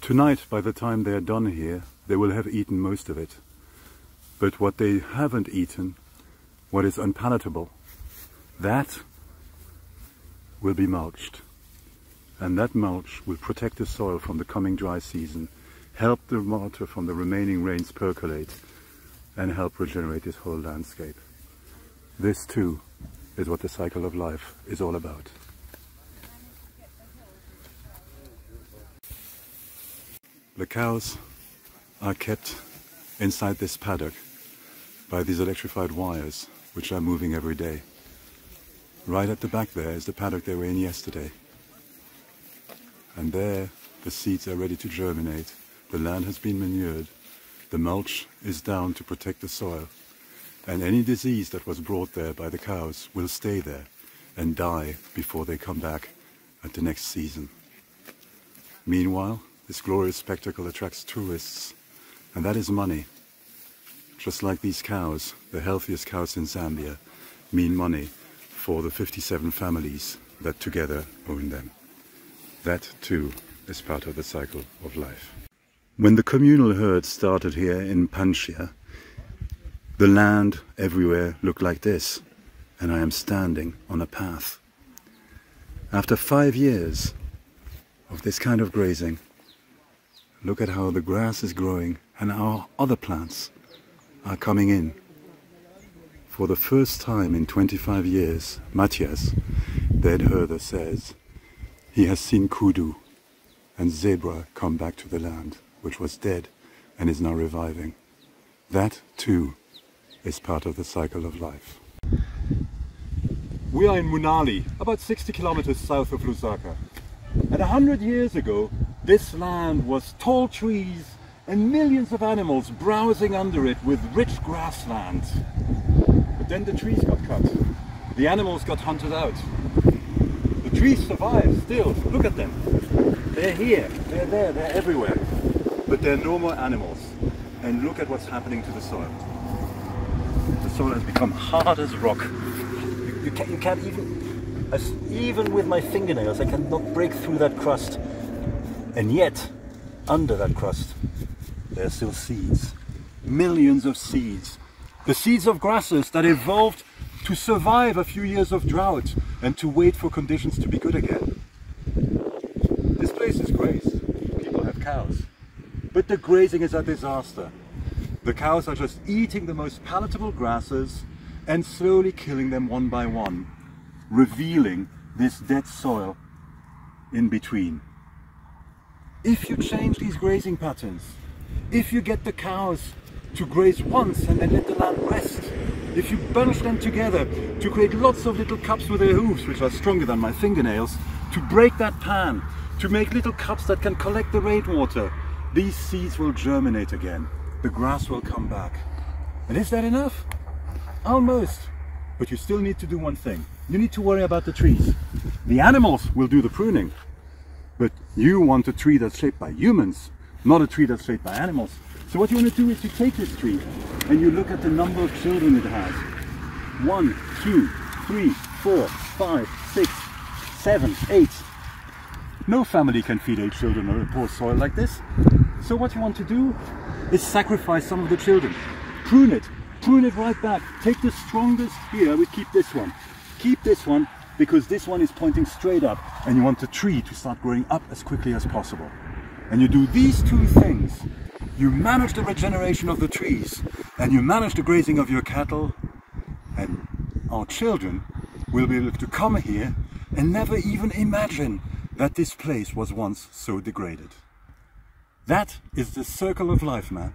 Tonight, by the time they are done here, they will have eaten most of it. But what they haven't eaten, what is unpalatable, that will be mulched. And that mulch will protect the soil from the coming dry season, help the water from the remaining rains percolate, and help regenerate this whole landscape. This too is what the cycle of life is all about. The cows are kept inside this paddock by these electrified wires which are moving every day. Right at the back there is the paddock they were in yesterday. And there the seeds are ready to germinate. The land has been manured. The mulch is down to protect the soil. And any disease that was brought there by the cows will stay there and die before they come back at the next season. Meanwhile, this glorious spectacle attracts tourists, and that is money. Just like these cows, the healthiest cows in Zambia, mean money for the 57 families that together own them. That too is part of the cycle of life. When the communal herd started here in Panchia, the land everywhere looked like this, and I am standing on a path. After five years of this kind of grazing, Look at how the grass is growing and our other plants are coming in. For the first time in 25 years, Matthias, dead herder, says he has seen kudu and zebra come back to the land, which was dead and is now reviving. That too is part of the cycle of life. We are in Munali, about 60 kilometers south of Lusaka. And a hundred years ago, this land was tall trees and millions of animals browsing under it with rich grassland. Then the trees got cut. The animals got hunted out. The trees survive still. Look at them. They're here, they're there, they're everywhere. But there are no more animals. And look at what's happening to the soil. The soil has become hard as rock. You, you, can't, you can't even, as, even with my fingernails, I cannot break through that crust. And yet, under that crust, there are still seeds. Millions of seeds. The seeds of grasses that evolved to survive a few years of drought and to wait for conditions to be good again. This place is grazed. People have cows. But the grazing is a disaster. The cows are just eating the most palatable grasses and slowly killing them one by one, revealing this dead soil in between. If you change these grazing patterns, if you get the cows to graze once and then let the land rest, if you bunch them together to create lots of little cups with their hooves, which are stronger than my fingernails, to break that pan, to make little cups that can collect the rainwater, these seeds will germinate again. The grass will come back. And is that enough? Almost. But you still need to do one thing. You need to worry about the trees. The animals will do the pruning. But you want a tree that's shaped by humans, not a tree that's shaped by animals. So what you want to do is you take this tree and you look at the number of children it has. One, two, three, four, five, six, seven, eight. No family can feed eight children on a poor soil like this. So what you want to do is sacrifice some of the children. Prune it, prune it right back. Take the strongest here, we keep this one. Keep this one because this one is pointing straight up and you want the tree to start growing up as quickly as possible. And you do these two things, you manage the regeneration of the trees and you manage the grazing of your cattle and our children will be able to come here and never even imagine that this place was once so degraded. That is the circle of life, man.